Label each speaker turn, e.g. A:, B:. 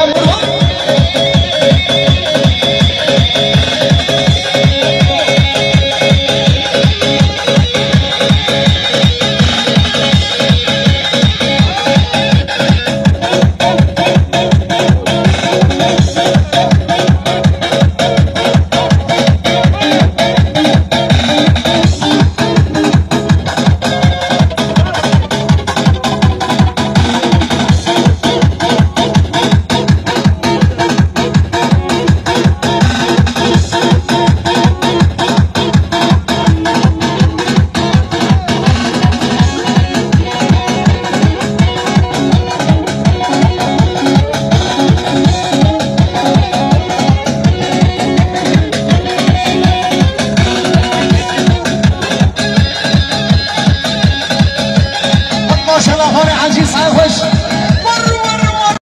A: Daniel ماشالله خان عزیز سر خوش